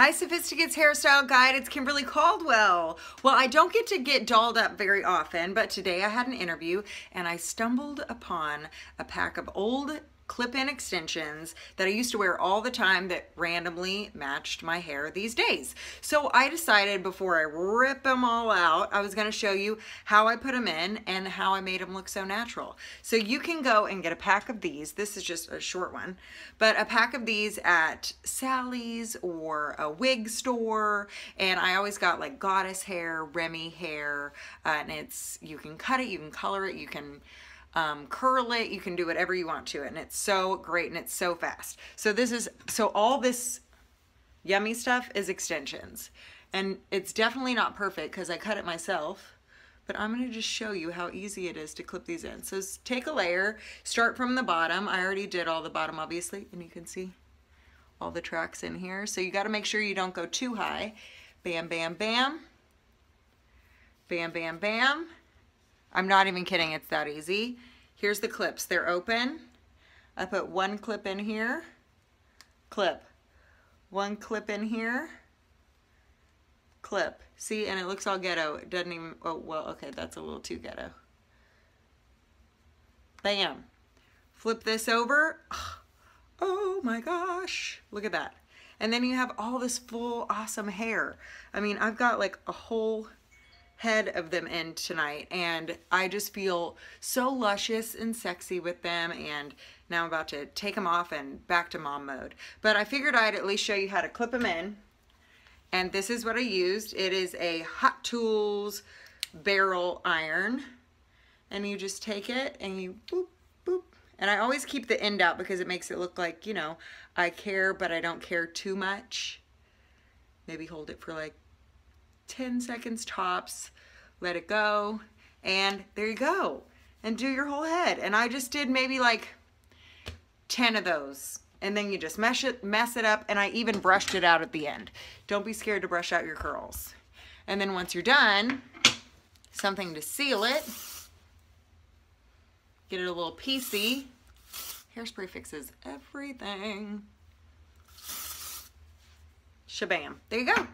Hi, Sophisticates Hairstyle Guide. It's Kimberly Caldwell. Well, I don't get to get dolled up very often, but today I had an interview and I stumbled upon a pack of old clip-in extensions that I used to wear all the time that randomly matched my hair these days. So I decided before I rip them all out, I was gonna show you how I put them in and how I made them look so natural. So you can go and get a pack of these. This is just a short one, but a pack of these at Sally's or a wig store. And I always got like goddess hair, Remy hair, uh, and it's, you can cut it, you can color it, you can um, curl it, you can do whatever you want to it. And it's so great and it's so fast. So this is, so all this yummy stuff is extensions. And it's definitely not perfect because I cut it myself. But I'm going to just show you how easy it is to clip these in. So take a layer, start from the bottom. I already did all the bottom obviously, and you can see all the tracks in here. So you got to make sure you don't go too high. Bam, bam, bam. Bam, bam, bam. I'm not even kidding, it's that easy. Here's the clips, they're open. I put one clip in here, clip. One clip in here, clip. See, and it looks all ghetto. It doesn't even, oh, well, okay, that's a little too ghetto. Bam. Flip this over. Oh my gosh, look at that. And then you have all this full awesome hair. I mean, I've got like a whole head of them in tonight and I just feel so luscious and sexy with them and now I'm about to take them off and back to mom mode. But I figured I'd at least show you how to clip them in and this is what I used. It is a Hot Tools barrel iron and you just take it and you boop, boop. And I always keep the end out because it makes it look like, you know, I care but I don't care too much. Maybe hold it for like 10 seconds tops, let it go, and there you go. And do your whole head. And I just did maybe like 10 of those. And then you just mesh it, mess it up, and I even brushed it out at the end. Don't be scared to brush out your curls. And then once you're done, something to seal it. Get it a little piecey. Hairspray fixes everything. Shabam. There you go.